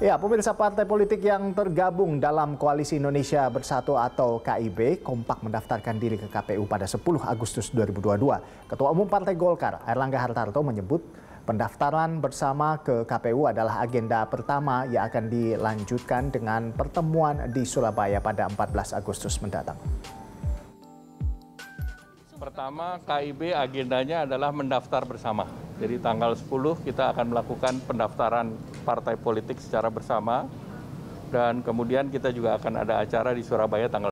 Ya, pemirsa partai politik yang tergabung dalam Koalisi Indonesia Bersatu atau KIB kompak mendaftarkan diri ke KPU pada 10 Agustus 2022. Ketua Umum Partai Golkar, Erlangga Hartarto menyebut pendaftaran bersama ke KPU adalah agenda pertama yang akan dilanjutkan dengan pertemuan di Surabaya pada 14 Agustus mendatang. Pertama, KIB agendanya adalah mendaftar bersama. Jadi tanggal 10 kita akan melakukan pendaftaran partai politik secara bersama dan kemudian kita juga akan ada acara di Surabaya tanggal